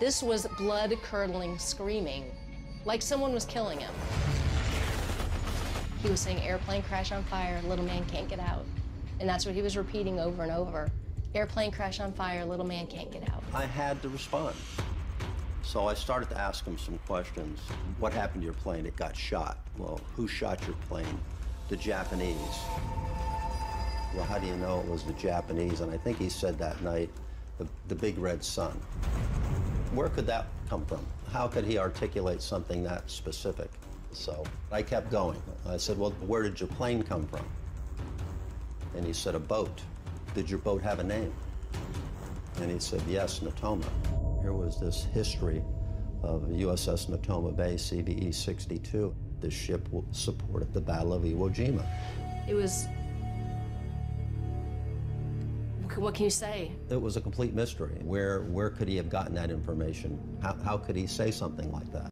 This was blood curdling screaming, like someone was killing him. He was saying, Airplane crash on fire, little man can't get out. And that's what he was repeating over and over. Airplane crash on fire, little man can't get out. I had to respond. So I started to ask him some questions. What happened to your plane? It got shot. Well, who shot your plane? The Japanese. Well, how do you know it was the Japanese? And I think he said that night, the, the big red sun. Where could that come from? How could he articulate something that specific? So I kept going. I said, Well, where did your plane come from? And he said, A boat. Did your boat have a name? And he said, Yes, Natoma. Here was this history of USS Natoma Bay, CVE 62. This ship supported the Battle of Iwo Jima. It was. What can you say? It was a complete mystery. Where, where could he have gotten that information? How, how could he say something like that?